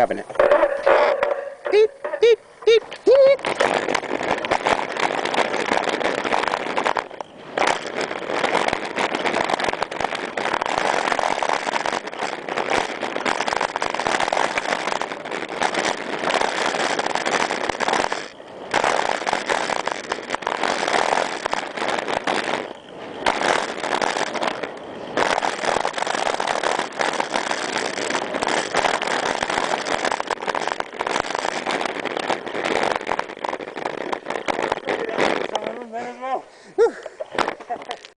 having it. Beep, beep, beep. Might as well.